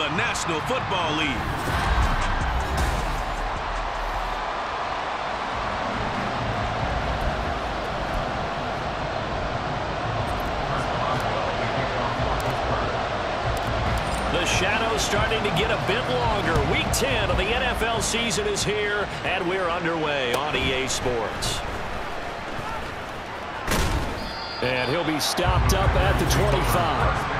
the National Football League. The shadows starting to get a bit longer. Week 10 of the NFL season is here, and we're underway on EA Sports. And he'll be stopped up at the 25.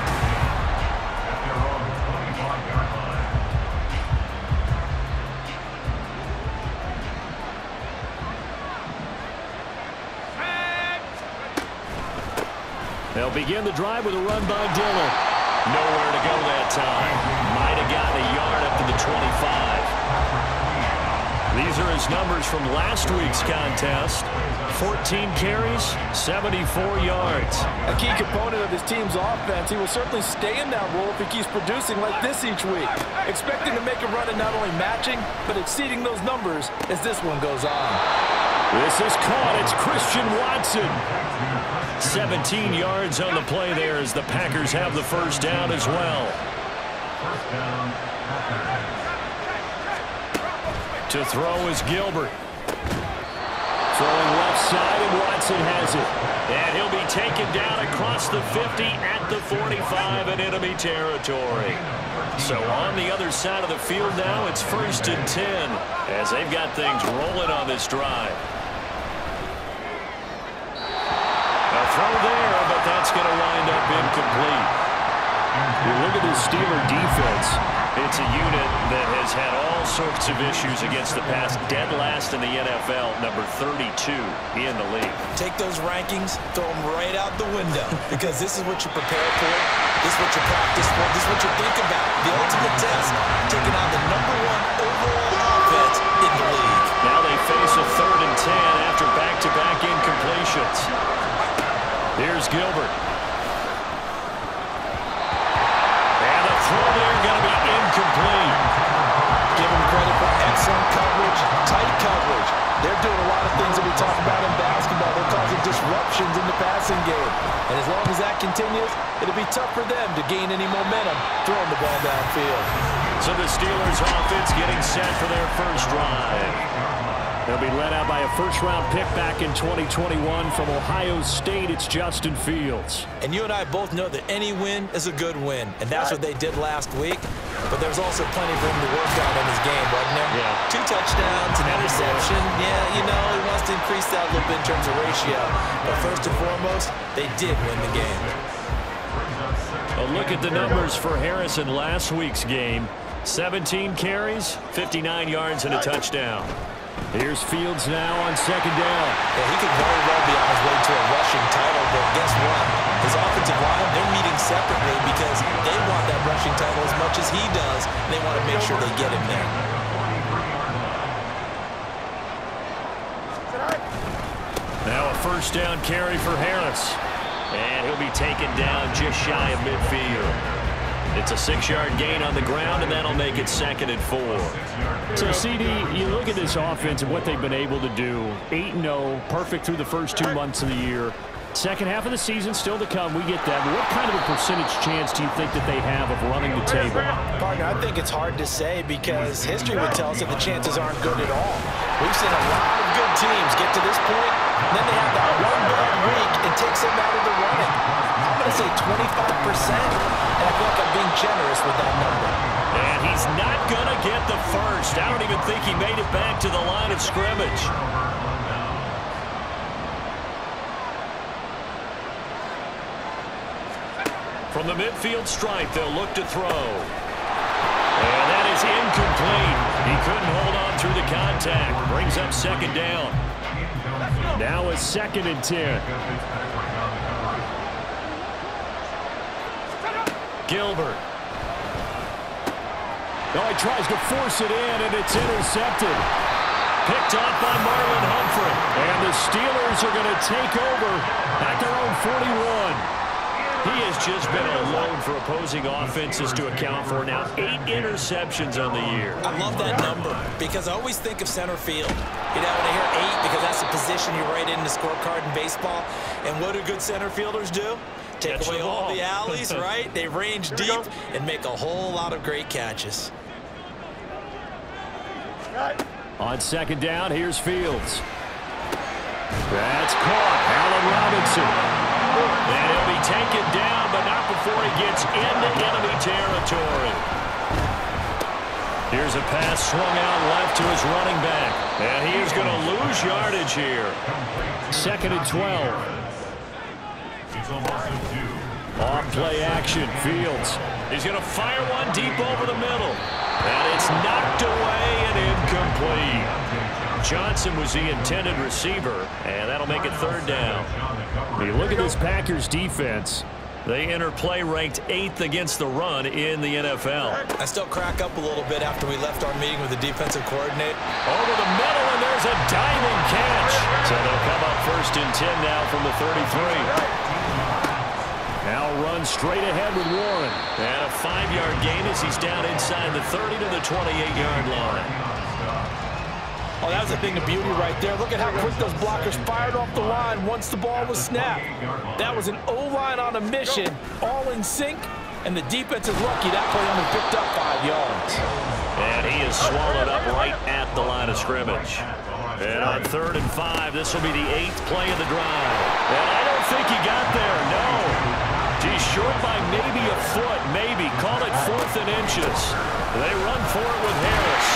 Begin the drive with a run by Dillon. Nowhere to go that time. Might have gotten a yard up to the 25. These are his numbers from last week's contest. 14 carries, 74 yards. A key component of his team's offense. He will certainly stay in that role if he keeps producing like this each week. Expecting to make a run and not only matching, but exceeding those numbers as this one goes on. This is caught. It's Christian Watson. 17 yards on the play there as the Packers have the first down as well. To throw is Gilbert. Throwing left side, and Watson has it. And he'll be taken down across the 50 at the 45 in enemy territory. So on the other side of the field now, it's first and 10 as they've got things rolling on this drive. throw there, but that's going to wind up incomplete. You look at this Steeler defense. It's a unit that has had all sorts of issues against the pass. Dead last in the NFL, number 32 in the league. Take those rankings, throw them right out the window because this is what you prepare for. This is what you practice for. This is what you think about. The ultimate test, taking out the number one overall offense in the league. Now they face a third and 10 after back-to-back -back incompletions. Here's Gilbert. And the throw there going to be incomplete. Give him credit for excellent coverage, tight coverage. They're doing a lot of things that we talk about in basketball. They're causing disruptions in the passing game. And as long as that continues, it'll be tough for them to gain any momentum throwing the ball downfield. So the Steelers offense getting set for their first drive. They'll be led out by a first-round pick back in 2021 from Ohio State. It's Justin Fields. And you and I both know that any win is a good win, and that's what they did last week. But there's also plenty of room to work on in his game, wasn't there? Yeah. Two touchdowns, an interception. Yeah, you know, he wants to increase that a little bit in terms of ratio. But first and foremost, they did win the game. A look at the numbers for Harrison last week's game. 17 carries, 59 yards, and a touchdown. Here's Fields now on second down. Yeah, he could very well be on his way to a rushing title, but guess what? His offensive line, they're meeting separately because they want that rushing title as much as he does. They want to make sure they get him there. Now a first down carry for Harris. And he'll be taken down just shy of midfield. It's a six-yard gain on the ground, and that'll make it second and four. So, CD, you look at this offense and what they've been able to do. 8-0, perfect through the first two months of the year. Second half of the season still to come. We get that. What kind of a percentage chance do you think that they have of running the table? Partner, I think it's hard to say because history would tell us that the chances aren't good at all. We've seen a lot of good teams get to this point, point, then they have that one bad week and takes them out of the running. I'm going to say 25%. I feel like I'm being generous with that number. And he's not going to get the first. I don't even think he made it back to the line of scrimmage. From the midfield stripe, they'll look to throw. And that is incomplete. He couldn't hold on through the contact. Brings up second down. Now a second and 10. Gilbert. Oh, he tries to force it in, and it's intercepted. Picked off by Marlon Humphrey. And the Steelers are going to take over at their own 41. He has just been alone for opposing offenses to account for now eight interceptions on the year. I love that number because I always think of center field. You know, when I hear eight, because that's the position you write in the scorecard in baseball. And what do good center fielders do? Take Catch away the all the alleys, right? They range deep and make a whole lot of great catches. On second down, here's Fields. That's caught. Allen Robinson. And he'll be taken down, but not before he gets into enemy territory. Here's a pass swung out left to his running back. And he is going to lose yardage here. Second and 12. Off play action. Fields. He's going to fire one deep over the middle. And it's knocked away and incomplete. Johnson was the intended receiver, and that'll make it third down. You look at this Packers defense. They enter play ranked eighth against the run in the NFL. I still crack up a little bit after we left our meeting with the defensive coordinator. Over the middle, and there's a diving catch. So they'll come up first and 10 now from the 33. Now run straight ahead with Warren. And a five-yard gain as he's down inside the 30 to the 28-yard line. Oh, that was a thing of beauty right there. Look at how quick those blockers fired off the line once the ball was snapped. That was an O-line on a mission, all in sync, and the defense is lucky that play only picked up five yards. And he is swallowed up right at the line of scrimmage. And on third and five, this will be the eighth play of the drive. And I don't think he got there, no. Short by maybe a foot, maybe. Call it fourth and inches. They run for it with Harris.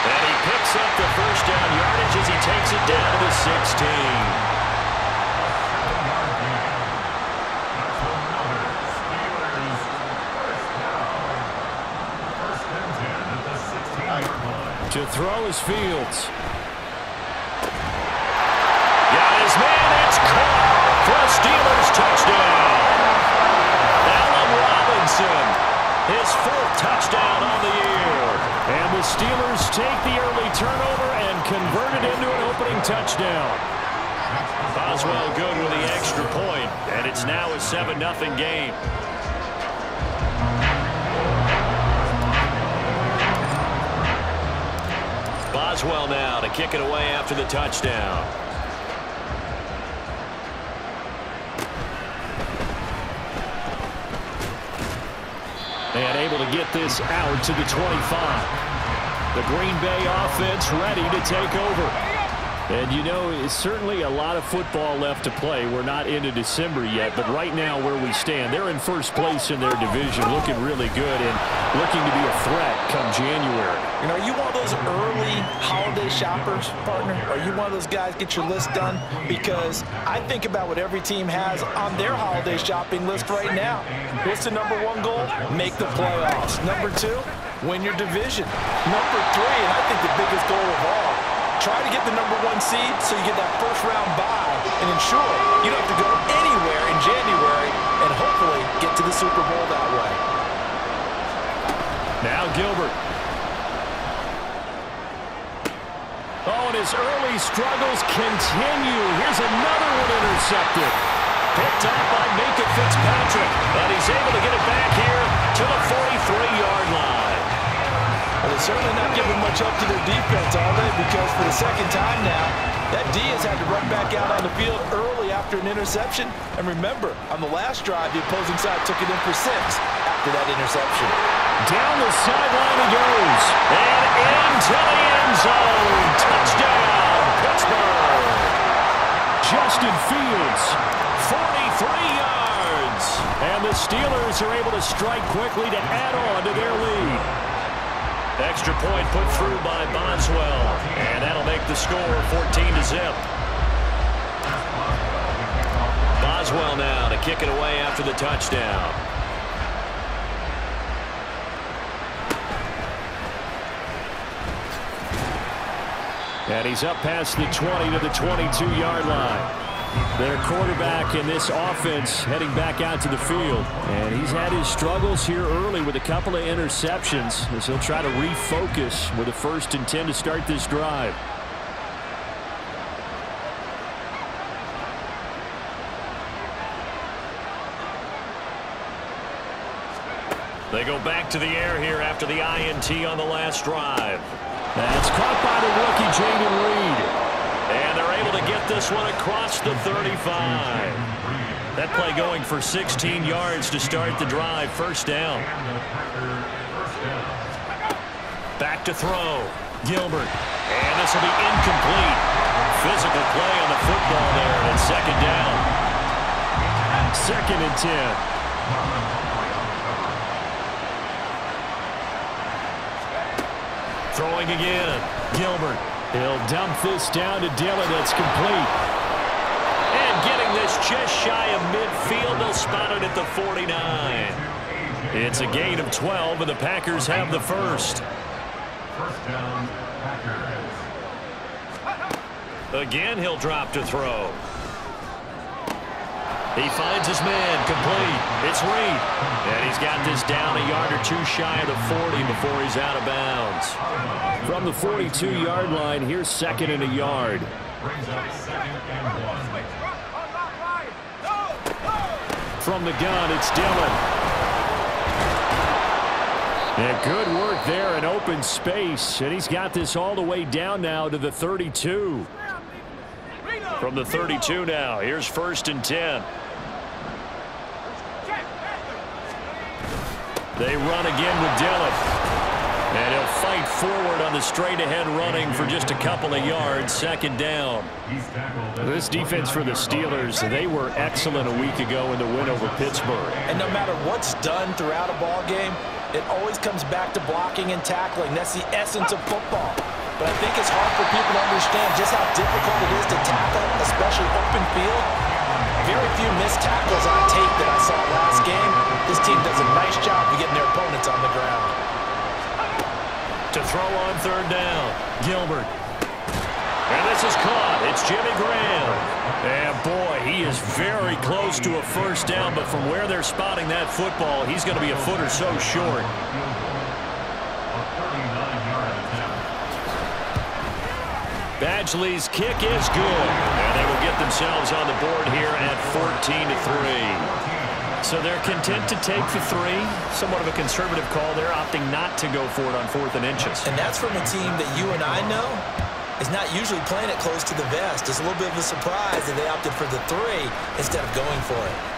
And he picks up the first down yardage as he takes it down to the 16. To throw his Fields. Steelers take the early turnover and convert it into an opening touchdown. Boswell good with the extra point, and it's now a 7-0 game. Boswell now to kick it away after the touchdown. And able to get this out to the 25. The Green Bay offense ready to take over. And you know, it's certainly a lot of football left to play. We're not into December yet, but right now where we stand, they're in first place in their division, looking really good and looking to be a threat come January. You know, are you one of those early holiday shoppers, partner? Are you one of those guys get your list done? Because I think about what every team has on their holiday shopping list right now. What's the number one goal? Make the playoffs. Number two, win your division. Number three, and I think the biggest goal of all, try to get the number one seed so you get that first round bye and ensure you don't have to go anywhere in January and hopefully get to the Super Bowl that way. Now Gilbert. Oh, and his early struggles continue. Here's another one intercepted. Picked up by Minkah Fitzpatrick, and he's able to get it back here to the 43-yard line. Well, they're certainly not giving much up to their defense, are they? Because for the second time now, that D has had to run back out on the field early after an interception. And remember, on the last drive, the opposing side took it in for six after that interception. Down the sideline he goes. And into the end zone. Touchdown, Pittsburgh. Justin Fields. 43 yards. And the Steelers are able to strike quickly to add on to their lead. Extra point put through by Boswell. And that'll make the score 14 to zip. Boswell now to kick it away after the touchdown. And he's up past the 20 to the 22-yard line. Their quarterback in this offense heading back out to the field. And he's had his struggles here early with a couple of interceptions as he'll try to refocus with a first and 10 to start this drive. They go back to the air here after the INT on the last drive. That's caught by the rookie, Jayden Reed. And they're able to get this one across the 35. That play going for 16 yards to start the drive. First down. Back to throw. Gilbert. And this will be incomplete. Physical play on the football there, and second down. Second and 10. Throwing again. Gilbert. He'll dump this down to Dillon. That's complete. And getting this just shy of midfield. They'll spot it at the 49. It's a gain of 12, and the Packers have the first. Again, he'll drop to throw. He finds his man, complete. It's Reed. And he's got this down a yard or two shy of the 40 before he's out of bounds. From the 42-yard line, here's second and a yard. From the gun, it's Dillon. And good work there in open space. And he's got this all the way down now to the 32. From the 32 now, here's first and 10. They run again with Dillon. And he'll fight forward on the straight-ahead running for just a couple of yards. Second down. This defense for the Steelers, they were excellent a week ago in the win over Pittsburgh. And no matter what's done throughout a ball game, it always comes back to blocking and tackling. That's the essence of football. But I think it's hard for people to understand just how difficult it is to tackle, especially open field. Very few missed tackles on tape that I saw last game. This team does a nice job of getting their opponents on the ground. To throw on third down, Gilbert. And this is caught. It's Jimmy Graham. And boy, he is very close to a first down, but from where they're spotting that football, he's going to be a foot or so short. Badgley's kick is good. And they will get themselves on the board here at 14 to 3. So they're content to take the three. Somewhat of a conservative call. They're opting not to go for it on fourth and inches. And that's from a team that you and I know is not usually playing it close to the vest. It's a little bit of a surprise that they opted for the three instead of going for it.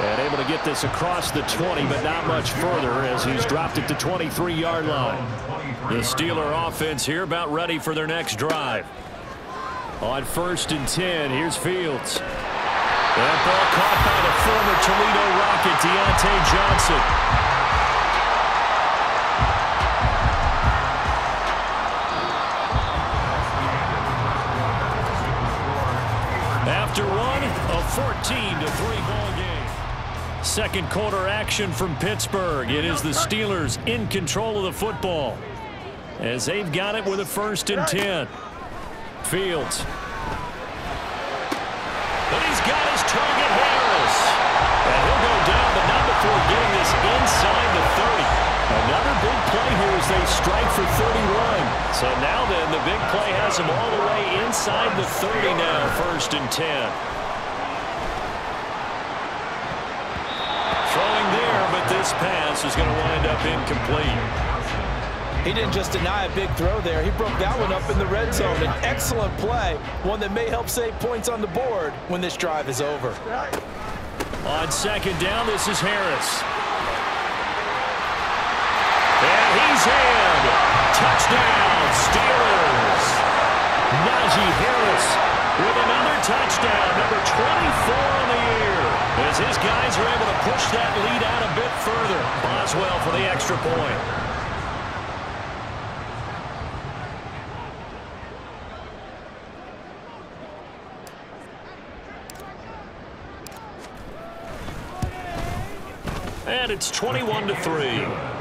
And able to get this across the 20, but not much further as he's dropped it to 23-yard line. The Steeler offense here about ready for their next drive. On first and 10, here's Fields. That ball caught by the former Toledo Rocket, Diontae Johnson. Second quarter action from Pittsburgh. It is the Steelers in control of the football as they've got it with a first and 10. Fields But he's got his target Harris. And he'll go down, but not before getting this inside the 30. Another big play here as they strike for 31. So now then, the big play has them all the way inside the 30 now, first and 10. Throwing there, but this pass is going to wind up incomplete. He didn't just deny a big throw there. He broke that one up in the red zone. An excellent play, one that may help save points on the board when this drive is over. On second down, this is Harris. And he's in. Touchdown, Steelers. Najee Harris with another touchdown, number 24 on the year. As his guys are able to push that lead out a bit further. Boswell for the extra point. And it's 21 to 3.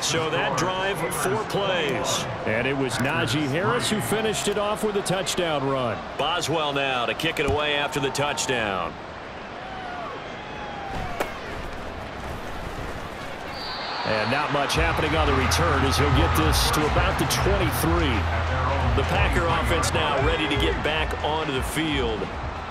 So that drive, four plays. And it was Najee Harris who finished it off with a touchdown run. Boswell now to kick it away after the touchdown. And not much happening on the return as he'll get this to about the 23. The Packer offense now ready to get back onto the field.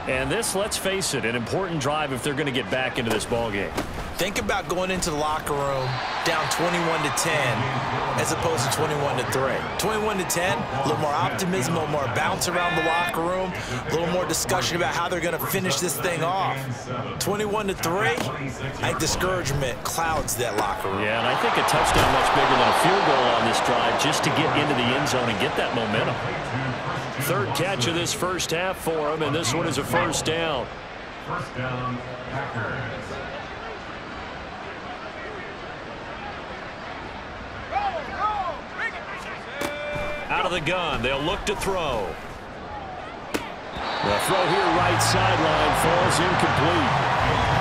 And this, let's face it, an important drive if they're going to get back into this ball game. Think about going into the locker room down 21 to 10 as opposed to 21 to 3. 21 to 10, a little more optimism, a little more bounce around the locker room, a little more discussion about how they're going to finish this thing off. 21 to 3, I think discouragement clouds that locker room. Yeah, and I think a touchdown much bigger than a field goal on this drive just to get into the end zone and get that momentum. Third catch of this first half for him, and this one is a first down. First down, Packers. The gun. They'll look to throw. The throw here right sideline falls incomplete.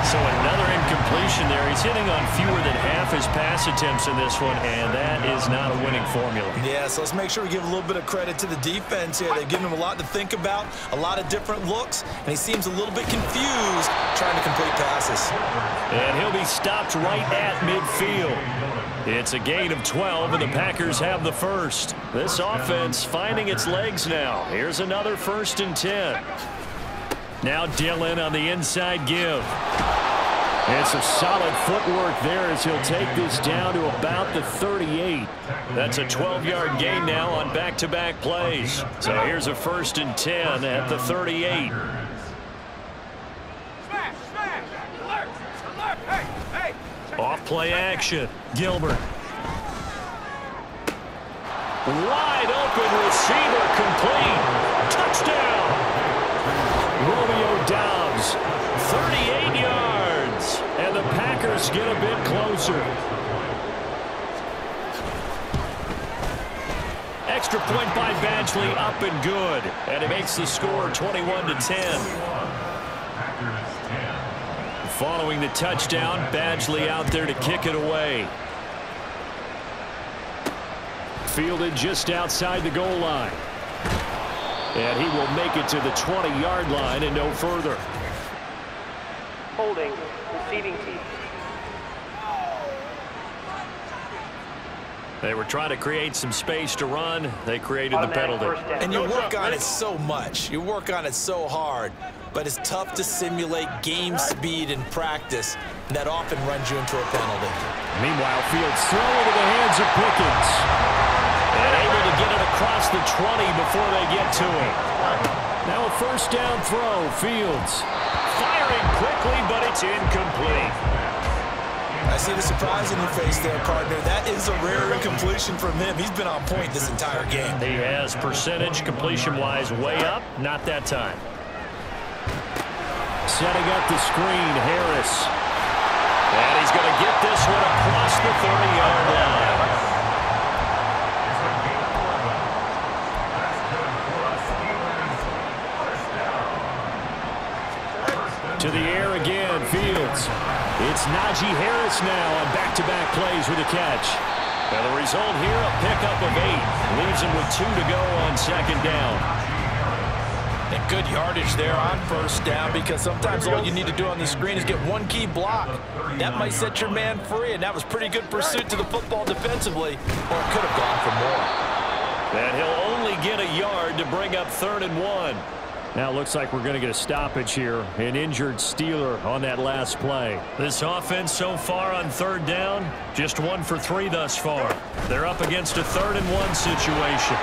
So another incompletion there. He's hitting on fewer than half his pass attempts in this one, and that is not a winning formula. Yeah, so let's make sure we give a little bit of credit to the defense here. They've given him a lot to think about, a lot of different looks, and he seems a little bit confused trying to complete passes. And he'll be stopped right at midfield. It's a gain of 12, and the Packers have the first. This offense finding its legs now. Here's another first and 10. Now Dillon on the inside give. And some solid footwork there as he'll take this down to about the 38. That's a 12-yard gain now on back-to-back -back plays. So here's a first and 10 at the 38. Off play action. Gilbert. Wide open receiver complete. Touchdown. Romeo Doubs. 38 yards. And the Packers get a bit closer. Extra point by Badgley up and good. And it makes the score 21 to 10. Following the touchdown, Badgley out there to kick it away. Fielded just outside the goal line. And he will make it to the 20-yard line and no further. Holding. Receiving team. They were trying to create some space to run. They created the penalty. And you work on it so much. You work on it so hard. But it's tough to simulate game speed in practice. That often runs you into a penalty. Meanwhile, Fields throw into the hands of Pickens. And able to get it across the 20 before they get to him. Now a first down throw. Fields. Firing quickly, but it's incomplete. I see the surprise in your face there, partner. That is a rare completion from him. He's been on point this entire game. He has percentage completion-wise way up. Not that time. Setting up the screen, Harris. And he's going to get this one across the 30-yard line. To the air again, Fields. It's Najee Harris now on back-to-back -back plays with a catch. And the result here, a pickup of eight. Leaves him with two to go on second down. Good yardage there on first down because sometimes all you need to do on the screen is get one key block. That might set your man free, and that was pretty good pursuit to the football defensively, or it could have gone for more. And he'll only get a yard to bring up third and one. Now it looks like we're going to get a stoppage here. An injured Steeler on that last play. This offense so far on third down, just one for three thus far. They're up against a third and one situation.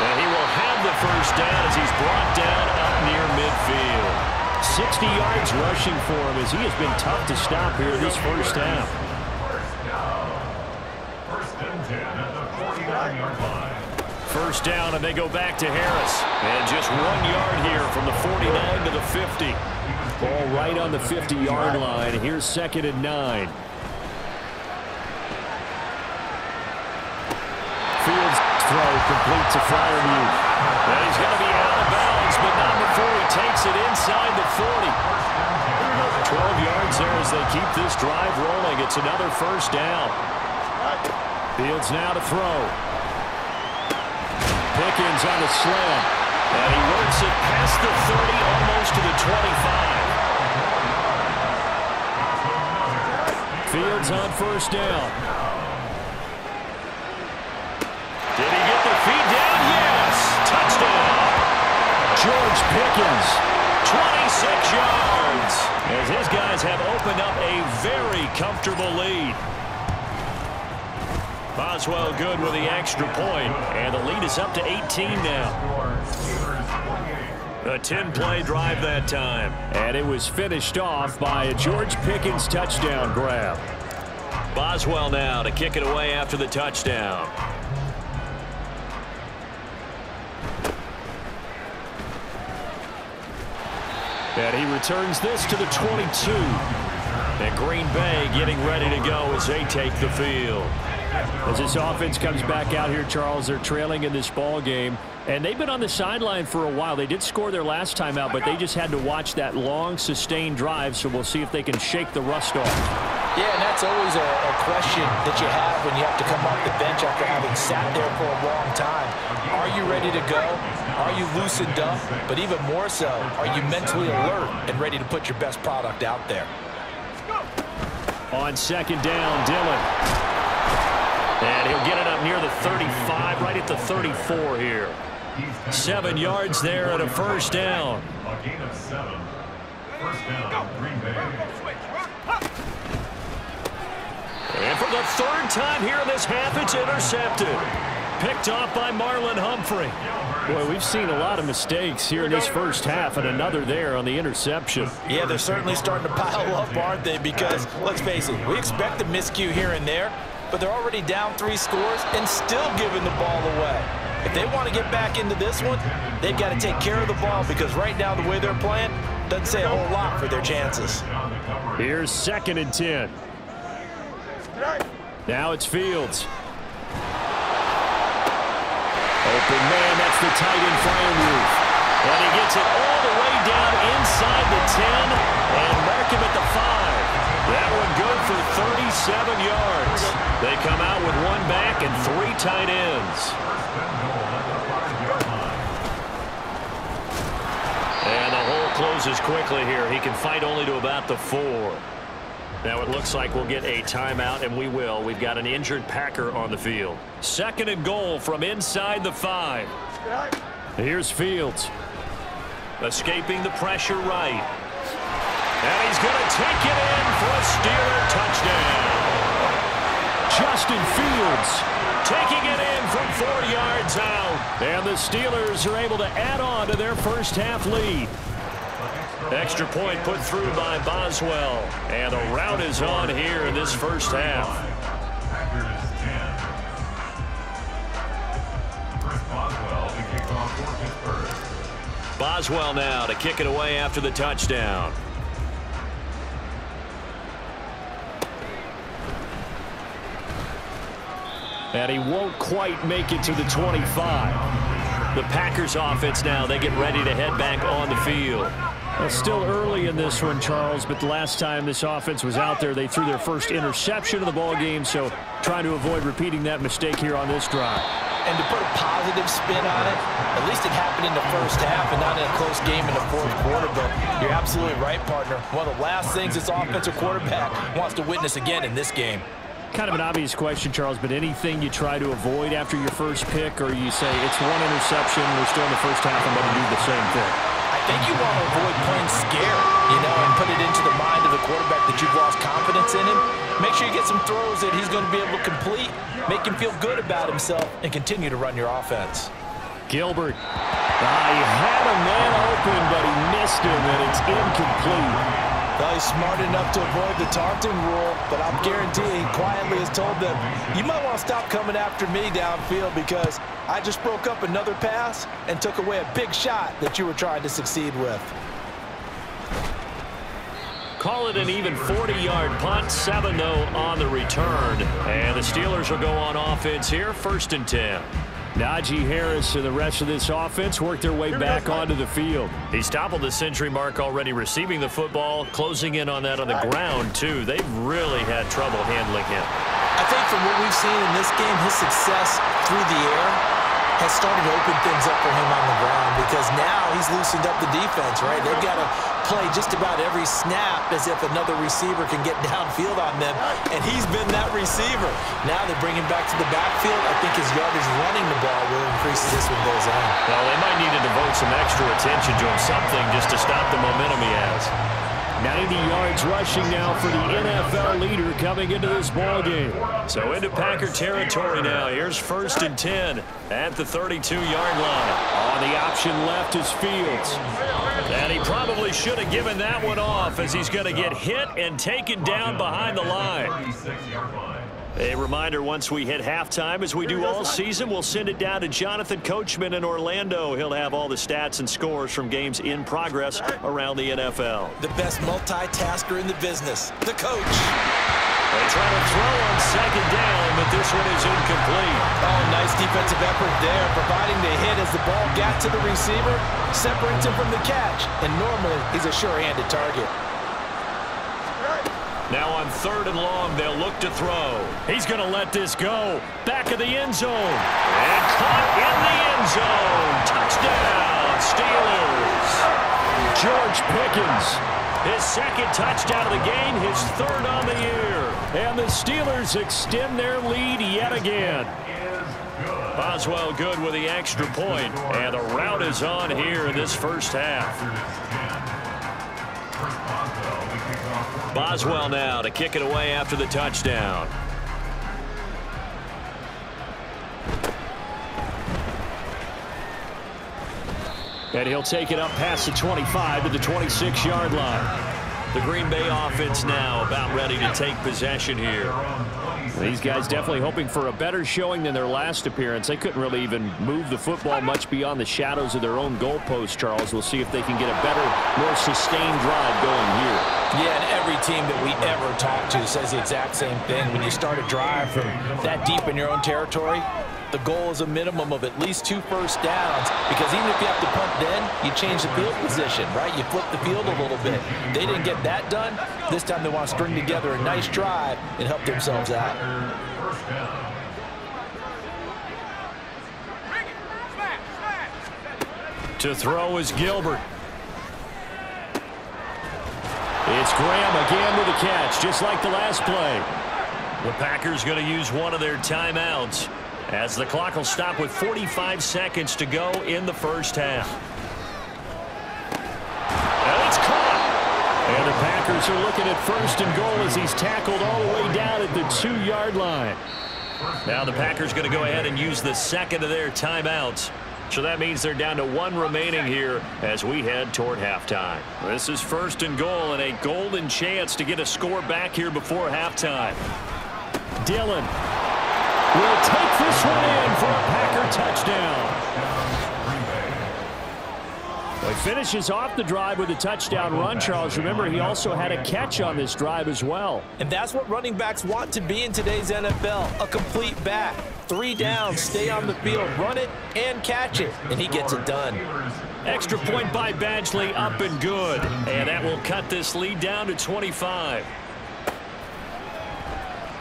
And he will the first down as he's brought down up near midfield. 60 yards rushing for him as he has been tough to stop here this first half. First and 10 at the 49-yard line. First down, and they go back to Harris. And just one yard here from the 49 to the 50. Ball right on the 50-yard line. Here's second and nine. Fields throw complete to Freiermuth. And he's going to be out of bounds, but not before he takes it inside the 40. 12 yards there as they keep this drive rolling. It's another first down. Fields now to throw. Pickens on the slam. And he works it past the 30, almost to the 25. Fields on first down. George Pickens. 26 yards. As his guys have opened up a very comfortable lead. Boswell good with the extra point, and the lead is up to 18 now. A 10-play drive that time. And it was finished off by a George Pickens touchdown grab. Boswell now to kick it away after the touchdown. And he returns this to the 22. And Green Bay getting ready to go as they take the field. As this offense comes back out here, Charles, they're trailing in this ball game. And they've been on the sideline for a while. They did score their last time out, but they just had to watch that long, sustained drive, so we'll see if they can shake the rust off. Yeah, and that's always a, a question that you have when you have to come off the bench after having sat there for a long time. Are you ready to go? Are you loosened up? But even more so, are you mentally alert and ready to put your best product out there? On second down, Dillon. And he'll get it up near the 35, right at the 34 here. Seven yards there and a first down. A gain of seven. First down, Green Bay. And for the third time here in this half, it's intercepted. Picked off by Marlon Humphrey. Boy, we've seen a lot of mistakes here in this first half and another there on the interception. Yeah, they're certainly starting to pile up, aren't they? Because, let's face it, we expect a miscue here and there, but they're already down three scores and still giving the ball away. If they want to get back into this one, they've got to take care of the ball because right now the way they're playing doesn't say a whole lot for their chances. Here's second and 10. Now it's Fields. Open man, that's the tight end Freiermuth. And he gets it all the way down inside the 10 and mark him at the 5. That one good for 37 yards. They come out with one back and three tight ends. And the hole closes quickly here. He can fight only to about the four. Now it looks like we'll get a timeout, and we will. We've got an injured Packer on the field. Second and goal from inside the five. Here's Fields. Escaping the pressure right. And he's going to take it in for a Steeler touchdown. Justin Fields taking it in from four yards out. And the Steelers are able to add on to their first half lead. Extra point put through by Boswell. And the route is on here in this first half. Boswell now to kick it away after the touchdown. And he won't quite make it to the 25. The Packers offense now, they get ready to head back on the field. Well, still early in this one, Charles, but the last time this offense was out there, they threw their first interception of the ball game, so trying to avoid repeating that mistake here on this drive. And to put a positive spin on it, at least it happened in the first half and not in a close game in the fourth quarter, but you're absolutely right, partner. One of the last things this offensive quarterback wants to witness again in this game. Kind of an obvious question, Charles, but anything you try to avoid after your first pick, or you say it's one interception, we're still in the first half, I'm going to do the same thing? I think you want to avoid playing scared, you know, and put it into the mind of the quarterback that you've lost confidence in him. Make sure you get some throws that he's going to be able to complete, make him feel good about himself, and continue to run your offense. Gilbert. He had a man open, but he missed him, and it's incomplete. Well, he's smart enough to avoid the taunting rule, but I'm guaranteeing he quietly has told them, you might want to stop coming after me downfield because I just broke up another pass and took away a big shot that you were trying to succeed with. Call it an even 40-yard punt, 7-0 on the return. And the Steelers will go on offense here, first and 10. Najee Harris and the rest of this offense work their way back onto the field. He's toppled the century mark already receiving the football, closing in on that on the ground, too. They've really had trouble handling him. I think from what we've seen in this game, his success through the air has started to open things up for him on the ground because now he's loosened up the defense, right? They've got to play just about every snap as if another receiver can get downfield on them, and he's been that receiver. Now they bring him back to the backfield. I think his yardage running the ball will increase as this one goes on. Well, they might need to devote some extra attention to him, something just to stop the momentum he has. 90 yards rushing now for the NFL leader coming into this ball game. So into Packer territory now. Here's first and 10 at the 32-yard line. On the option left is Fields. And he probably should have given that one off as he's going to get hit and taken down behind the line. A reminder, once we hit halftime, as we do all season, we'll send it down to Jonathan Coachman in Orlando. He'll have all the stats and scores from games in progress around the NFL. The best multitasker in the business, the coach. They try to throw on second down, but this one is incomplete. Oh, nice defensive effort there, providing the hit as the ball got to the receiver, separates him from the catch, and normally he's a sure-handed target. Now on third and long, they'll look to throw. He's going to let this go. Back of the end zone. And caught in the end zone. Touchdown, Steelers. George Pickens. His second touchdown of the game, his third on the year. And the Steelers extend their lead yet again. Boswell good with the extra point, and the route is on here in this first half. Boswell now to kick it away after the touchdown. And he'll take it up past the 25 to the 26-yard line. The Green Bay offense now about ready to take possession here. These guys definitely hoping for a better showing than their last appearance. They couldn't really even move the football much beyond the shadows of their own goalpost, Charles. We'll see if they can get a better, more sustained drive going here. Yeah, and every team that we ever talk to says the exact same thing. When you start a drive from that deep in your own territory, the goal is a minimum of at least two first downs because even if you have to punt then, you change the field position, right? You flip the field a little bit. They didn't get that done. This time they want to string together a nice drive and help themselves out. To throw is Gilbert. It's Graham again with a catch, just like the last play. The Packers going to use one of their timeouts as the clock will stop with 45 seconds to go in the first half. And it's caught. And the Packers are looking at first and goal as he's tackled all the way down at the two-yard line. Now the Packers going to go ahead and use the second of their timeouts. So that means they're down to one remaining here as we head toward halftime. This is first and goal and a golden chance to get a score back here before halftime. Dillon will take this one in for a Packer touchdown. He finishes off the drive with a touchdown run, Charles. Remember, he also had a catch on this drive as well. And that's what running backs want to be in today's NFL, a complete back. Three downs, stay on the field, run it, and catch it. And he gets it done. Extra point by Badgley, up and good. And that will cut this lead down to 25.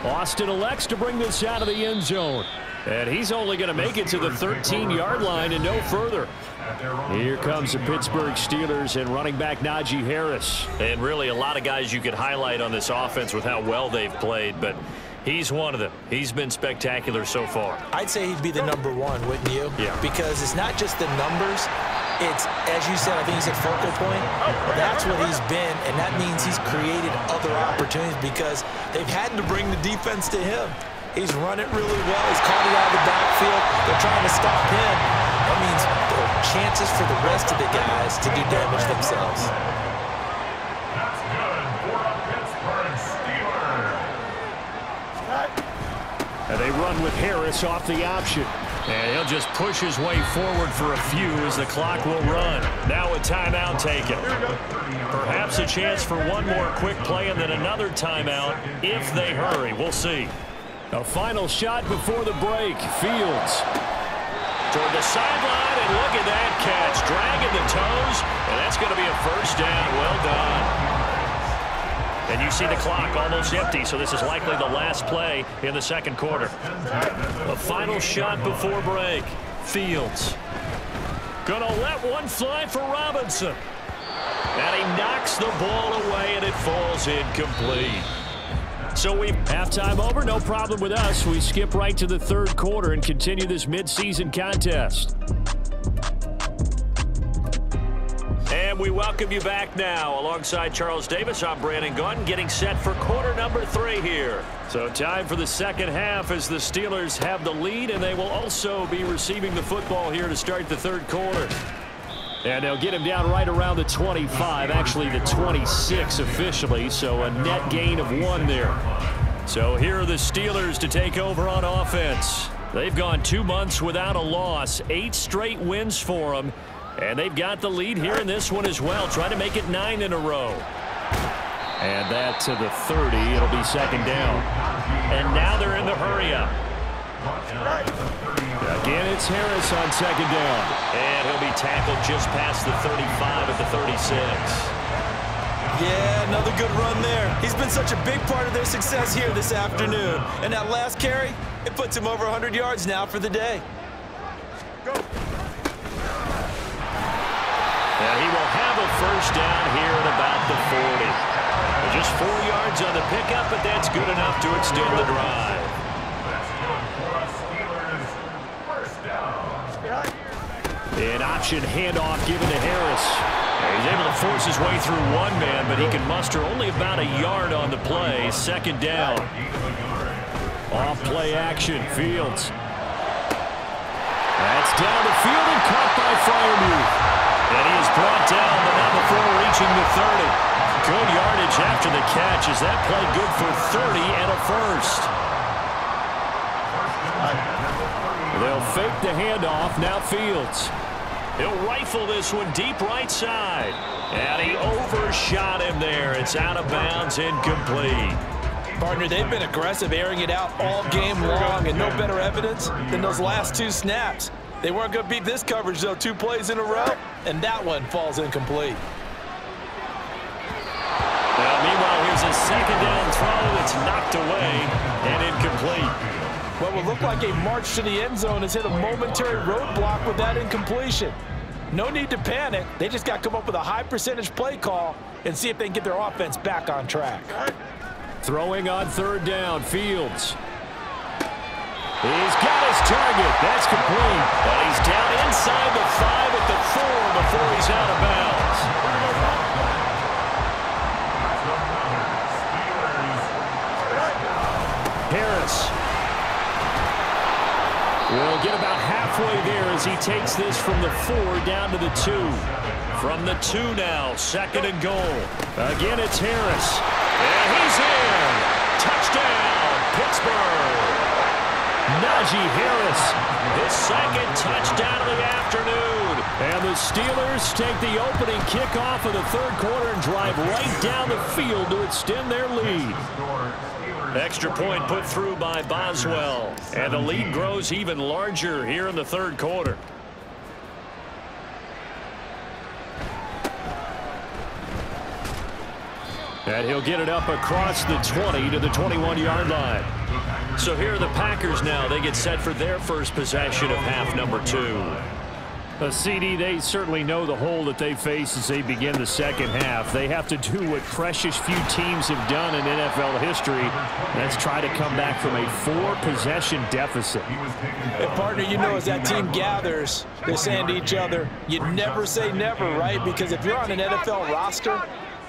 Austin elects to bring this out of the end zone. And he's only going to make it to the 13-yard line and no further. Here comes the Pittsburgh Steelers and running back Najee Harris. And really a lot of guys you could highlight on this offense with how well they've played, but he's one of them. He's been spectacular so far. I'd say he'd be the number one, wouldn't you? Yeah. Because it's not just the numbers. It's, as you said, I think you said focal point. That's what he's been, and that means he's created other opportunities because they've had to bring the defense to him. He's run it really well. He's caught it out of the backfield. They're trying to stop him. That means there are chances for the rest of the guys to do damage themselves. That's good. And they run with Harris off the option. And he'll just push his way forward for a few as the clock will run. Now a timeout taken. Perhaps a chance for one more quick play and then another timeout if they hurry. We'll see. A final shot before the break. Fields. Toward the sideline, and look at that catch. Dragging the toes, and that's going to be a first down. Well done. And you see the clock almost empty, so this is likely the last play in the second quarter. A final shot before break. Fields. Gonna let one fly for Robinson. And he knocks the ball away, and it falls incomplete. So we halftime over, no problem with us. We skip right to the third quarter and continue this midseason contest. We welcome you back now. Alongside Charles Davis, I'm Brandon Gunn getting set for quarter number three here. So time for the second half as the Steelers have the lead, and they will also be receiving the football here to start the third quarter. And they'll get him down right around the 25, actually the 26 officially, so a net gain of one there. So here are the Steelers to take over on offense. They've gone two months without a loss, eight straight wins for them. And they've got the lead here in this one as well, trying to make it nine in a row. And that to the 30. It'll be second down. And now they're in the hurry up. Again, it's Harris on second down. And he'll be tackled just past the 35 at the 36. Yeah, another good run there. He's been such a big part of their success here this afternoon. And that last carry, it puts him over 100 yards now for the day. First down here at about the 40. Just four yards on the pickup, but that's good enough to extend the drive. An option handoff given to Harris. He's able to force his way through one man, but he can muster only about a yard on the play. Second down. Off play action. Fields. That's down the field and caught by Freiermuth. And he is brought down, but not before reaching the 30. Good yardage after the catch. Is that play good for 30 and a first? They'll fake the handoff. Now Fields. He'll rifle this one deep right side. And he overshot him there. It's out of bounds, incomplete. Partner, they've been aggressive, airing it out all game long, and no better evidence than those last two snaps. They weren't going to beat this coverage, though, two plays in a row, and that one falls incomplete. Now, meanwhile, here's a second down throw that's knocked away and incomplete. What will look like a march to the end zone has hit a momentary roadblock with that incompletion. No need to panic. They just got to come up with a high percentage play call and see if they can get their offense back on track. Throwing on third down, Fields. He's got his target. That's complete. But he's down inside the five at the four before he's out of bounds. Harris will get about halfway there as he takes this from the four down to the two. From the two now, second and goal. Again, it's Harris. And he's in. Touchdown, Pittsburgh. Najee Harris. His second touchdown of the afternoon. And the Steelers take the opening kickoff of the third quarter and drive right down the field to extend their lead. Extra point put through by Boswell. And the lead grows even larger here in the third quarter. And he'll get it up across the 20 to the 21-yard line. So here are the Packers now. They get set for their first possession of half number two. A CD, they certainly know the hole that they face as they begin the second half. They have to do what precious few teams have done in NFL history. That's try to come back from a four-possession deficit. Partner, you know as that team gathers, they're saying to each other, you never say never, right? Because if you're on an NFL roster,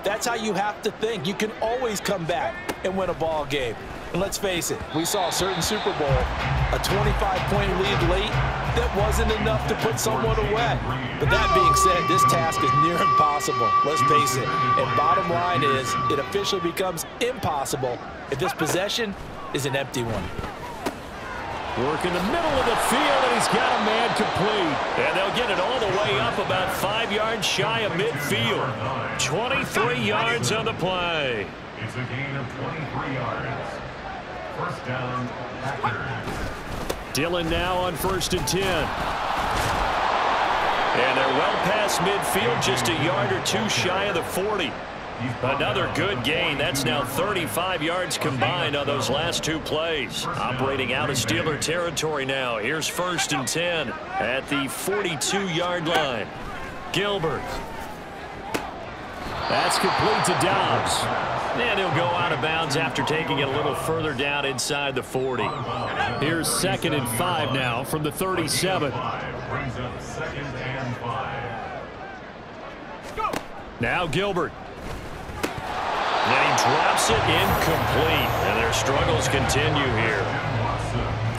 that's how you have to think. You can always come back and win a ball game. And let's face it, we saw a certain Super Bowl, a 25-point lead late, that wasn't enough to put someone away. But that being said, this task is near impossible. Let's face it. And bottom line is, it officially becomes impossible if this possession is an empty one. Work in the middle of the field, and he's got a man complete. And they'll get it all the way up about five yards shy of midfield. 23 yards on the play. It's a gain of 23 yards. First down, Packers. Dillon now on first and 10. And they're well past midfield, just a yard or two shy of the 40. Another good gain. That's now 35 yards combined on those last two plays. Operating out of Steeler territory now. Here's first and 10 at the 42-yard line. Gilbert. That's complete to Dobbs. And he'll go out of bounds after taking it a little further down inside the 40. Here's second and five now from the 37. Brings up second and five. Go! Now Gilbert. Drops it incomplete. And their struggles continue here.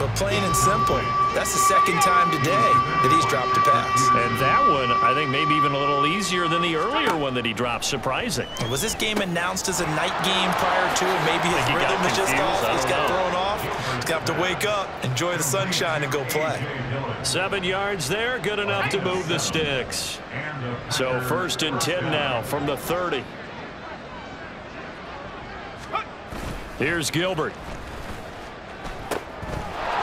But plain and simple, that's the second time today that he's dropped a pass. And that one, I think, maybe even a little easier than the earlier one that he dropped. Surprising. Was this game announced as a night game prior to, and maybe his rhythm was just off? He's got know. thrown off. He's got to wake up, enjoy the sunshine, and go play. Seven yards there, good enough to move the sticks. So first and 10 now from the 30. Here's Gilbert.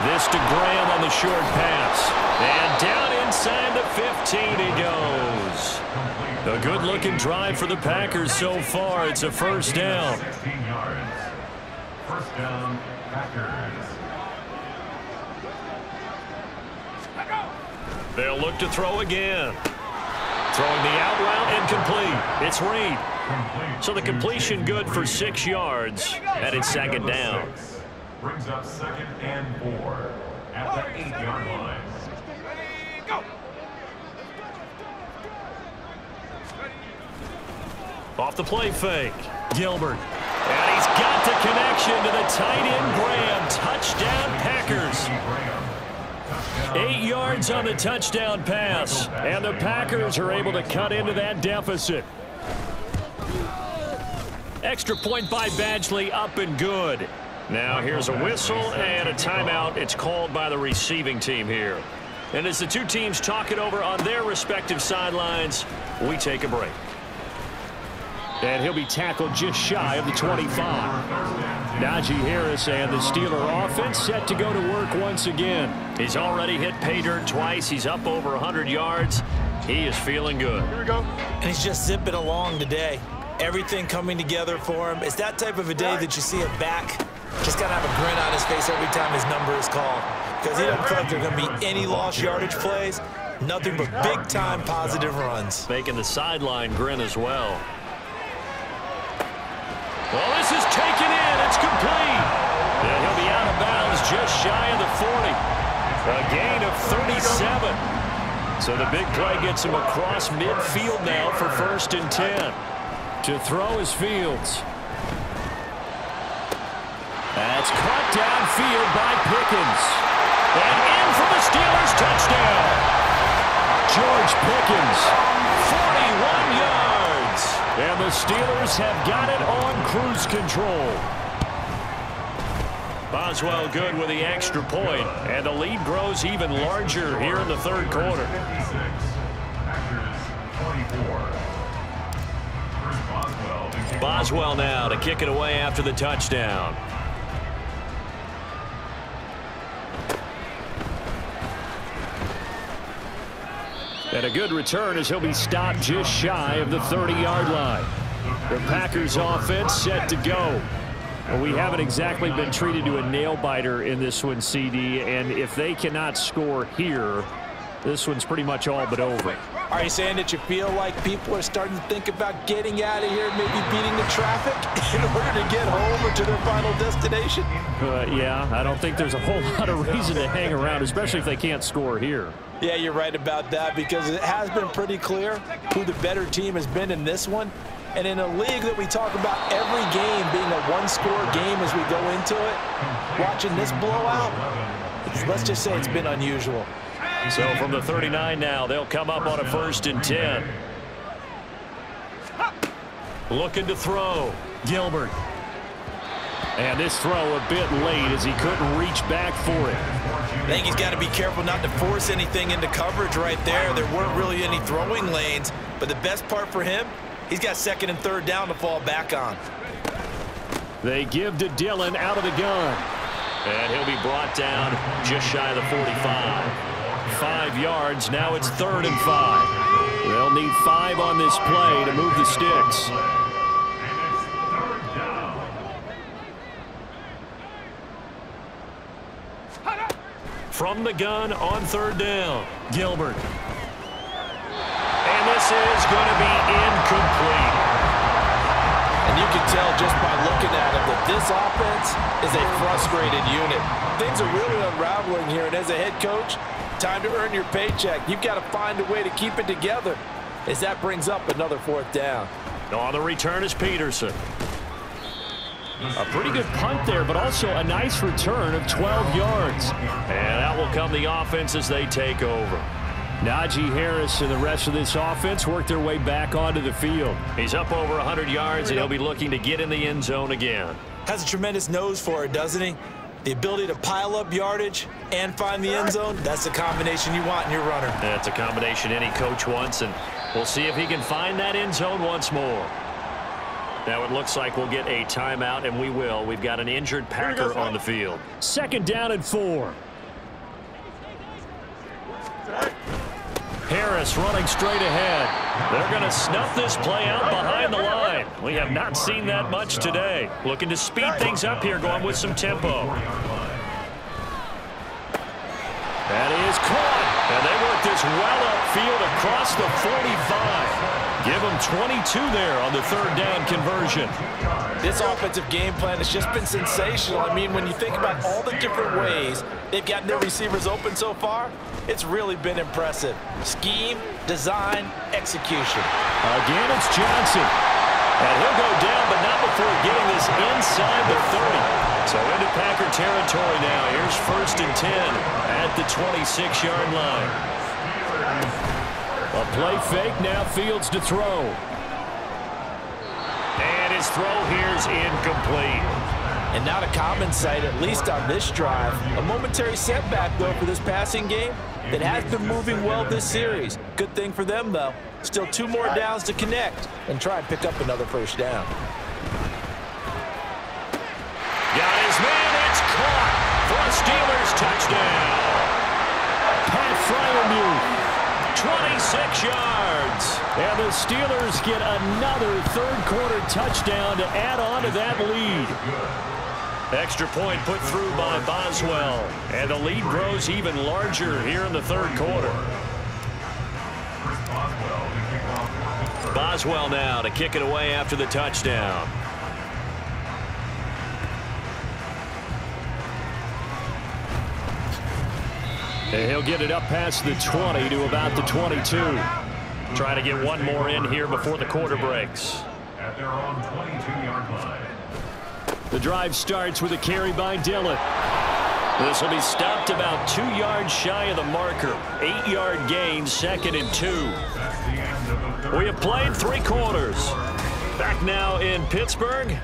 This to Graham on the short pass. And down inside the 15 he goes. A good-looking drive for the Packers so far. It's a first down. 16 yards. First down, Packers. They'll look to throw again. Throwing the out route incomplete. It's Reed. So the completion good for six yards, and it's second down. Brings up second and four at the eight-yard line. Off the play fake. Gilbert. And he's got the connection to the tight end Graham. Touchdown Packers. Eight yards on the touchdown pass. And the Packers are able to cut into that deficit. Extra point by Badgley up and good. Now here's a whistle and a timeout. It's called by the receiving team here. And as the two teams talk it over on their respective sidelines, we take a break. And he'll be tackled just shy of the 25. Najee Harris and the Steeler offense set to go to work once again. He's already hit pay dirt twice. He's up over 100 yards. He is feeling good. Here we go. And he's just zipping along today. Everything coming together for him. It's that type of a day that you see a back just got to have a grin on his face every time his number is called. Because he doesn't feel like there are going to be any lost yardage plays. Nothing but big-time positive runs. Making the sideline grin as well. Well, this is taken in. It's complete. And he'll be out of bounds just shy of the 40. A gain of 37. So the big play gets him across midfield now for first and 10. To throw is Fields. That's caught downfield by Pickens. And in for the Steelers touchdown. George Pickens. 41 yards. And the Steelers have got it on cruise control. Boswell good with the extra point, and the lead grows even larger here in the third quarter. Boswell now to kick it away after the touchdown. And a good return as he'll be stopped just shy of the 30-yard line. The Packers offense set to go. Well, we haven't exactly been treated to a nail-biter in this one, CD, and if they cannot score here, this one's pretty much all but over. Are you saying that you feel like people are starting to think about getting out of here, maybe beating the traffic in order to get home or to their final destination? Uh, yeah, I don't think there's a whole lot of reason to hang around, especially if they can't score here. Yeah, you're right about that because it has been pretty clear who the better team has been in this one. And in a league that we talk about every game being a one-score game as we go into it, watching this blowout, let's just say it's been unusual. So from the 39 now, they'll come up on a first and 10. Looking to throw. Gilbert. And this throw a bit late as he couldn't reach back for it. I think he's got to be careful not to force anything into coverage right there. There weren't really any throwing lanes, but the best part for him, he's got second and third down to fall back on. They give to Dillon out of the gun. And he'll be brought down just shy of the 45. Five yards. Now it's third and five. They'll need five on this play to move the sticks. From the gun on third down. Gilbert. And this is going to be incomplete. And you can tell just by looking at it that this offense is a frustrated unit. Things are really unraveling here, and as a head coach, time to earn your paycheck. You've got to find a way to keep it together. as that brings up another fourth down. On the return is Peterson. A pretty good punt there, but also a nice return of 12 yards. And that will come the offense as they take over. Najee Harris and the rest of this offense work their way back onto the field. He's up over 100 yards, and he'll be looking to get in the end zone again. Has a tremendous nose for it, doesn't he? The ability to pile up yardage and find the end zone, that's the combination you want in your runner. That's a combination any coach wants, and we'll see if he can find that end zone once more. Now it looks like we'll get a timeout, and we will. We've got an injured Packer on the field. Second down and four. Harris running straight ahead. They're going to snuff this play out behind the line. We have not seen that much today. Looking to speed things up here, going with some tempo. That is caught. And they work this well upfield across the 45. Give them 22 there on the third down conversion. This offensive game plan has just been sensational. I mean, when you think about all the different ways they've gotten their receivers open so far, it's really been impressive. Scheme, design, execution. Again, it's Johnson. And he'll go down, but not before getting this inside the 30. So into Packer territory now. Here's first and 10 at the 26-yard line. A play fake, now Fields to throw. And his throw here's incomplete. And not a common sight, at least on this drive. A momentary setback, though, for this passing game that has been moving well this series. Good thing for them, though. Still two more downs to connect and try and pick up another first down. Got his man. It's caught for a Steelers touchdown. Pat Freiermuth 26 yards. And the Steelers get another third quarter touchdown to add on to that lead. Extra point put through by Boswell. And the lead grows even larger here in the third quarter. Boswell now to kick it away after the touchdown. And he'll get it up past the 20 to about the 22. Try to get one more in here before the quarter breaks. At their own 22-yard line. The drive starts with a carry by Dillon. This will be stopped about two yards shy of the marker. Eight-yard gain, second and two. We have played three quarters. Back now in Pittsburgh.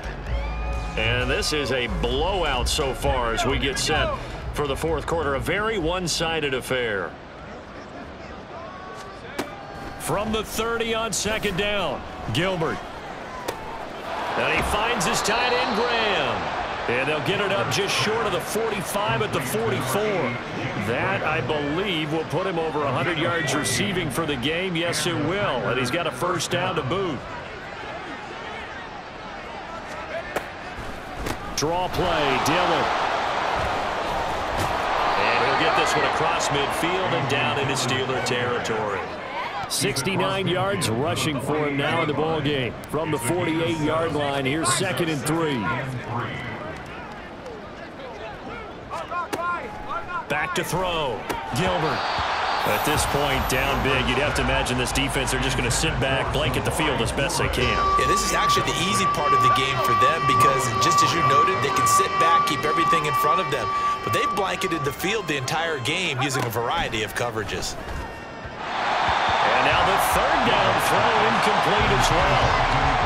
And this is a blowout so far as we get set for the fourth quarter. A very one-sided affair. From the 30 on second down, Gilbert. And he finds his tight end, Graham. And they'll get it up just short of the 45 at the 44. That, I believe, will put him over 100 yards receiving for the game. Yes, it will. And he's got a first down to boot. Draw play, Dillon. This one across midfield and down into Steeler territory. 69 yards rushing for him now in the ball game. From the 48-yard line, here's second and three. Back to throw. Gilbert. At this point, down big, you'd have to imagine this defense, they're just going to sit back, blanket the field as best they can. Yeah, this is actually the easy part of the game for them because, just as you noted, they can sit back, keep everything in front of them. But they've blanketed the field the entire game using a variety of coverages. And now the third down throw incomplete as well.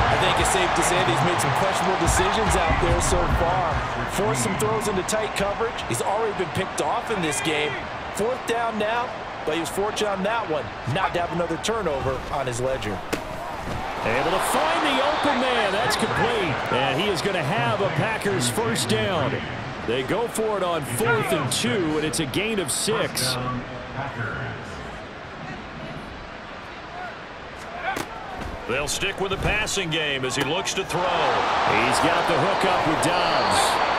I think it's safe to say he's made some questionable decisions out there so far. Forced some throws into tight coverage. He's already been picked off in this game. Fourth down now, but he was fortunate on that one not to have another turnover on his ledger. Able to find the open man. That's complete. And he is going to have a Packers first down. They go for it on fourth and two, and it's a gain of six. They'll stick with the passing game as he looks to throw. He's got the hook up with Dobbs.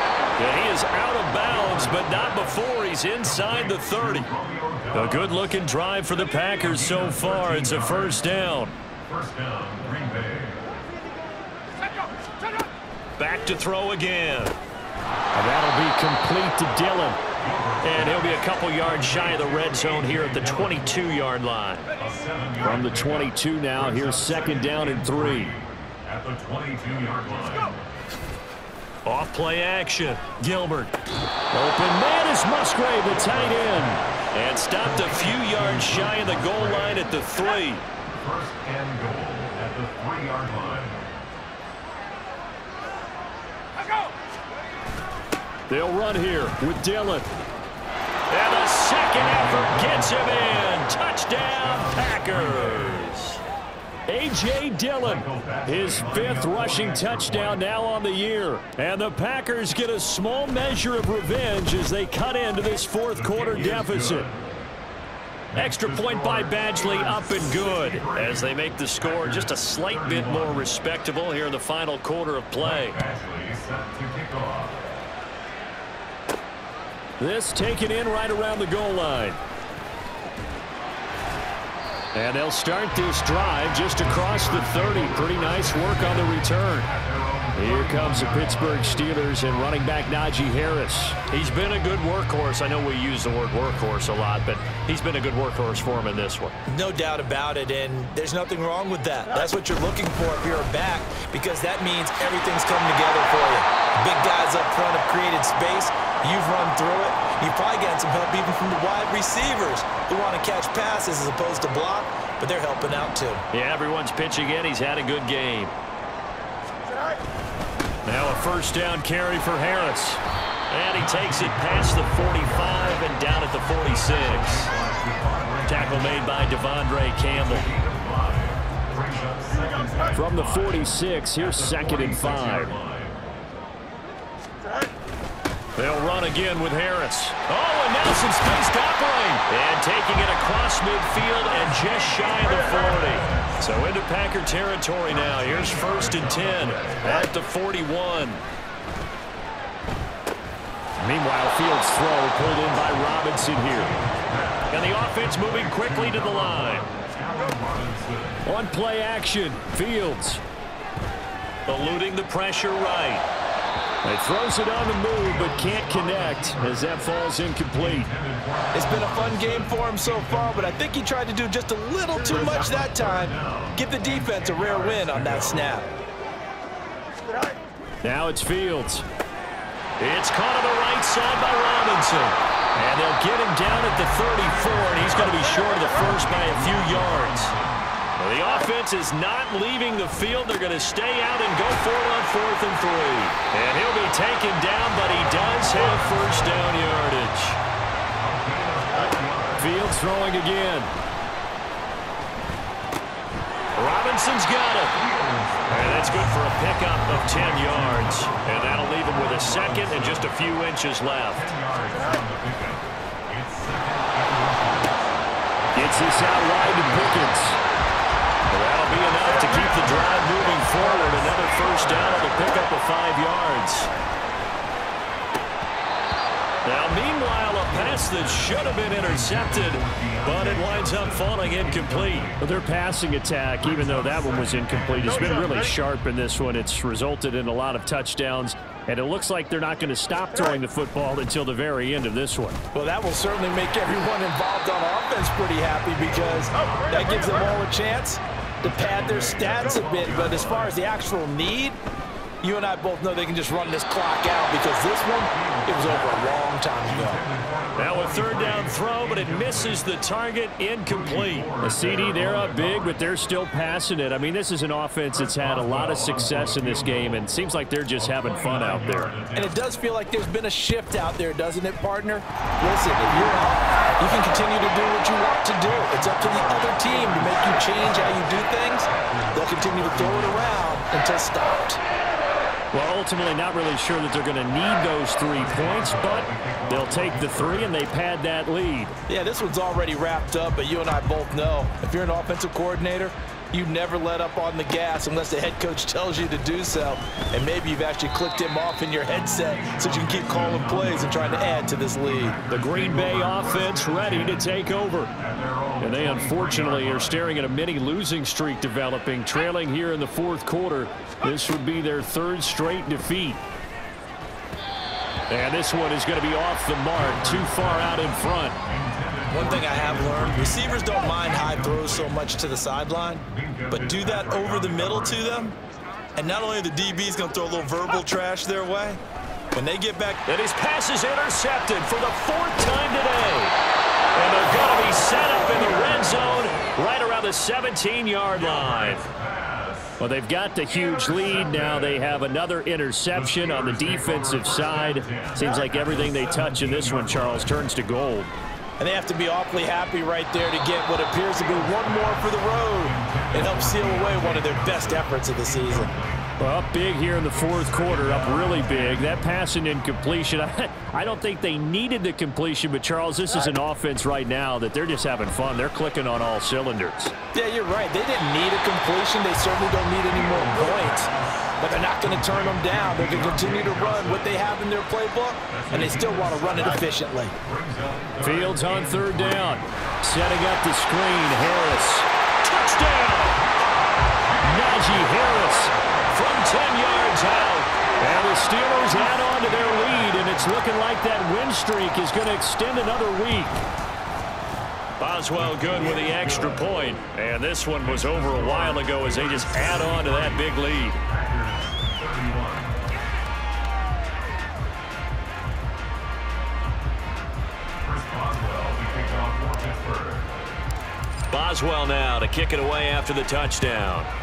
Yeah, he is out of bounds, but not before he's inside the 30. A good-looking drive for the Packers so far. It's a first down. First down, Green Bay. Back to throw again. And that'll be complete to Dillon. And he'll be a couple yards shy of the red zone here at the 22-yard line. From the 22 now, here's second down and three. At the 22-yard line. Off play action. Gilbert. Open man is Musgrave, the tight end. And stopped a few yards shy of the goal line at the three. First and goal at the three-yard line. Let's go! They'll run here with Dillon. And the second effort gets him in. Touchdown, Packers. A.J. Dillon, his fifth rushing touchdown now on the year. And the Packers get a small measure of revenge as they cut into this fourth quarter deficit. Extra point by Badgley up and good as they make the score just a slight bit more respectable here in the final quarter of play. This taken in right around the goal line. And they'll start this drive just across the 30. Pretty nice work on the return. Here comes the Pittsburgh Steelers and running back Najee Harris. He's been a good workhorse. I know we use the word workhorse a lot, but he's been a good workhorse for him in this one. No doubt about it, and there's nothing wrong with that. That's what you're looking for if you're a back, because that means everything's coming together for you. Big guys up front have created space. You've run through it. You've probably gotten some help even from the wide receivers who want to catch passes as opposed to block, but they're helping out too. Yeah, everyone's pitching in. He's had a good game. Now a first down carry for Harris. And he takes it past the 45 and down at the 46. Tackle made by De'Vondre Campbell. From the 46, here's second and five. They'll run again with Harris. Oh, and now some space operate. And taking it across midfield and just shy of the 40. So into Packer territory now. Here's first and 10 at the 41. Meanwhile, Fields' throw pulled in by Robinson here. And the offense moving quickly to the line. On play action, Fields. Eluding the pressure right. He throws it on the move, but can't connect as that falls incomplete. It's been a fun game for him so far, but I think he tried to do just a little too much that time. Give the defense a rare win on that snap. Now it's Fields. It's caught on the right side by Robinson. And they'll get him down at the 34, and he's going to be short of the first by a few yards. The offense is not leaving the field. They're going to stay out and go for it on fourth and three. And he'll be taken down, but he does have first down yardage. Fields throwing again. Robinson's got it. And that's good for a pickup of 10 yards. And that'll leave him with a second and just a few inches left. Gets this out wide five yards. Now, meanwhile, a pass that should have been intercepted, but it winds up falling incomplete. Well, their passing attack, even though that one was incomplete, has been really sharp in this one. It's resulted in a lot of touchdowns, and it looks like they're not going to stop throwing the football until the very end of this one. Well, that will certainly make everyone involved on offense pretty happy because that gives them all a chance to pad their stats a bit. But as far as the actual need, you and I both know they can just run this clock out because this one, it was over a long time ago. Now a third down throw, but it misses the target incomplete. A CD, they're up big, but they're still passing it. I mean, this is an offense that's had a lot of success in this game, and seems like they're just having fun out there. And it does feel like there's been a shift out there, doesn't it, partner? Listen, if you're out, you can continue to do what you want to do. It's up to the other team to make you change how you do things. They'll continue to throw it around until stopped. Well, ultimately not really sure that they're going to need those three points, but they'll take the three and they pad that lead. Yeah, this one's already wrapped up, but you and I both know if you're an offensive coordinator, you never let up on the gas unless the head coach tells you to do so. And maybe you've actually clicked him off in your headset so you can keep calling plays and trying to add to this lead. The Green Bay offense ready to take over. And they unfortunately are staring at a mini losing streak developing, trailing here in the fourth quarter. This would be their third straight defeat. And this one is going to be off the mark, too far out in front. One thing I have learned, receivers don't mind high throws so much to the sideline, but do that over the middle to them, and not only are the DB's going to throw a little verbal trash their way, when they get back... And his pass is intercepted for the fourth time today. And they're going to be set up in the red zone right around the 17-yard line. Well, they've got the huge lead. Now they have another interception on the defensive side. Seems like everything they touch in this one, Charles, turns to gold. And they have to be awfully happy right there to get what appears to be one more for the road and help seal away one of their best efforts of the season. Well, up big here in the fourth quarter, up really big. That passing incompletion, I don't think they needed the completion, but Charles, this is an offense right now that they're just having fun. They're clicking on all cylinders. Yeah, you're right. They didn't need a completion. They certainly don't need any more points. But they're not going to turn them down. They're going to continue to run what they have in their playbook, and they still want to run it efficiently. Fields on third down. Setting up the screen. Harris. Touchdown! Najee Harris from 10 yards out. And the Steelers add on to their lead, and it's looking like that win streak is going to extend another week. Boswell good with the extra. And this one was over a while ago as they just add on to that big lead. Boswell now to kick it away after the touchdown.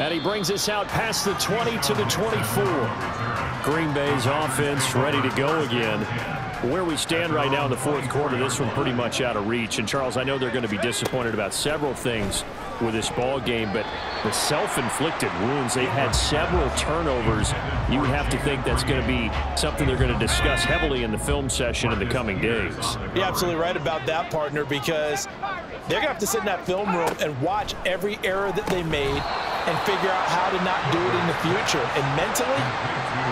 And he brings us out past the 20 to the 24. Green Bay's offense ready to go again. Where we stand right now in the fourth quarter, this one pretty much out of reach. And, Charles, I know they're going to be disappointed about several things with this ball game, but the self-inflicted wounds, they've had several turnovers. You would have to think that's going to be something they're going to discuss heavily in the film session in the coming days. You're absolutely right about that, partner, because they're going to have to sit in that film room and watch every error that they made and figure out how to not do it in the future. And mentally,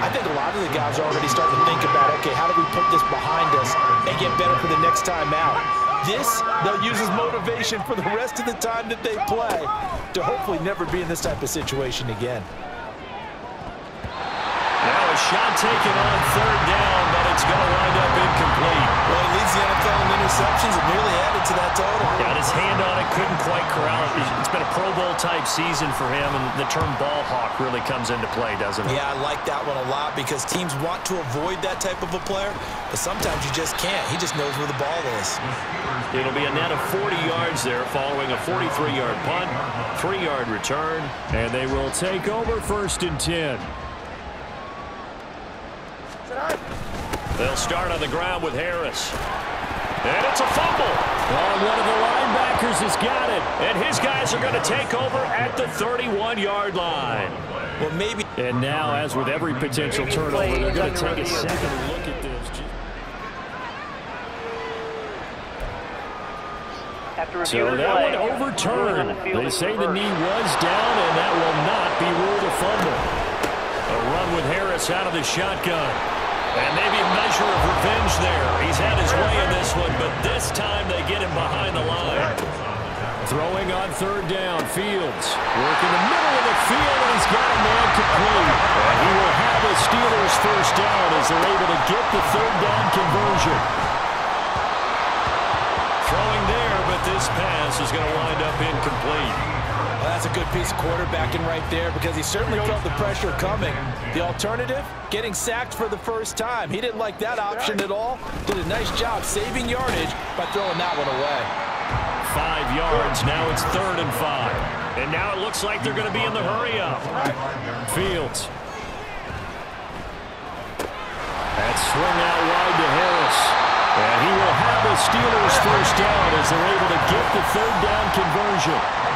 I think a lot of the guys are already starting to think about, okay, how do we put this behind us and get better for the next time out? This, they'll use as motivation for the rest of the time that they play to hopefully never be in this type of situation again. Now a shot taken on third down, it's going to wind up incomplete. Well, he leads the NFL in interceptions and nearly added to that total. Got his hand on it, couldn't quite corral it. It's been a Pro Bowl type season for him, and the term ball hawk really comes into play, doesn't it? Yeah, I like that one a lot because teams want to avoid that type of a player, but sometimes you just can't. He just knows where the ball is. It'll be a net of 40 yards there following a 43-yard punt, three-yard return. And they will take over first and 10. They'll start on the ground with Harris. And it's a fumble. Oh, one of the linebackers has got it. And his guys are going to take over at the 31-yard line. Well, maybe. And now, as with every potential turnover, they're going to take a second look at this. So that one overturned. They say the knee was down, and that will not be ruled a fumble. A run with Harris out of the shotgun. And maybe a measure of revenge there. He's had his way in this one, but this time they get him behind the line. Throwing on third down, Fields. Work in the middle of the field, and he's got a man complete. And he will have the Steelers first down as they're able to get the third down conversion. Throwing there, but this pass is going to wind up incomplete. Well, that's a good piece of quarterbacking right there because he certainly felt the pressure coming. The alternative, getting sacked for the first time. He didn't like that option at all. Did a nice job saving yardage by throwing that one away. Five yards. Now it's third and five. And now it looks like they're going to be in the hurry-up. Fields. That's swing out wide to Harris. And he will have the Steelers first down as they're able to get the third down conversion.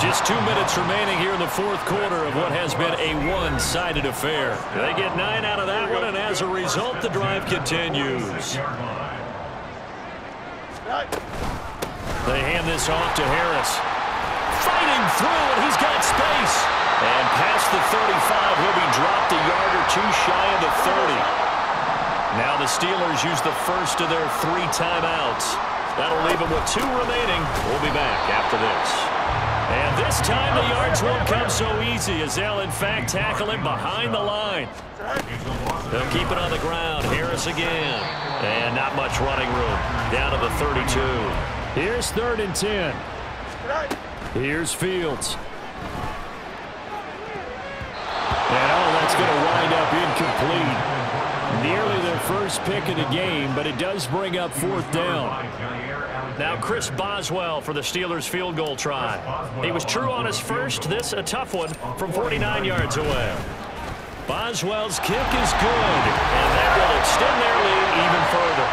Just two minutes remaining here in the fourth quarter of what has been a one-sided affair. They get nine out of that one, and as a result, the drive continues. They hand this off to Harris. Fighting through, and he's got space. And past the 35, he'll be dropped a yard or two shy of the 30. Now the Steelers use the first of their three timeouts. That'll leave them with two remaining. We'll be back after this. And this time the yards won't come so easy as they'll in fact tackle him behind the line. They'll keep it on the ground. Harris again. And not much running room. Down to the 32. Here's third and 10. Here's Fields. And oh, that's going to wind up incomplete. Nearly their first pick of the game, but it does bring up fourth down. Now Chris Boswell for the Steelers field goal try. He was true on his first. This a tough one from 49 yards away. Boswell's kick is good, and that will extend their lead even further.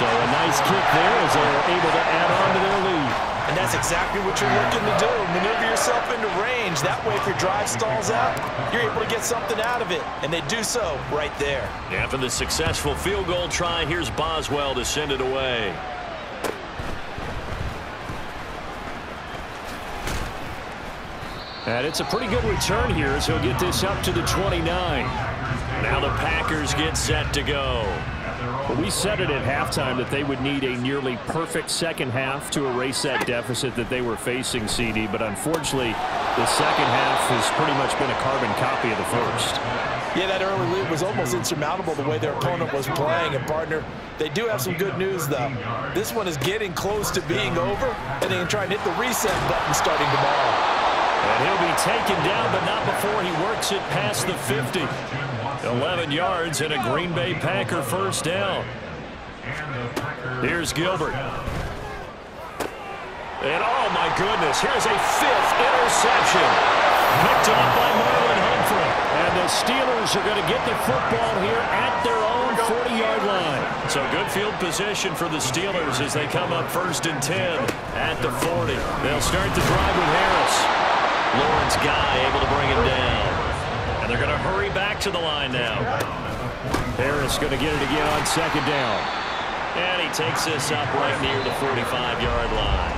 So a nice kick there as they're able to add on to their lead. And that's exactly what you're looking to do. Maneuver yourself into range. That way, if your drive stalls out, you're able to get something out of it. And they do so right there. After the successful field goal try, here's Boswell to send it away. And it's a pretty good return here as he'll get this up to the 29. Now the Packers get set to go. We said it at halftime that they would need a nearly perfect second half to erase that deficit that they were facing, CD. But unfortunately, the second half has pretty much been a carbon copy of the first. Yeah, that early lead was almost insurmountable the way their opponent was playing. And, partner, they do have some good news, though. This one is getting close to being over, and they can try and hit the reset button starting tomorrow. And he'll be taken down, but not before he works it past the 50. 11 yards and a Green Bay Packer first down. Here's Gilbert. And oh my goodness, here's a fifth interception. Picked off by Marlon Humphrey. And the Steelers are going to get the football here at their own 40-yard line. So good field position for the Steelers as they come up first and 10 at the 40. They'll start the drive with Harris. Lawrence Guy able to bring him down. And they're going to hurry back to the line now. Harris going to get it again on second down. And he takes this up right near the 45-yard line.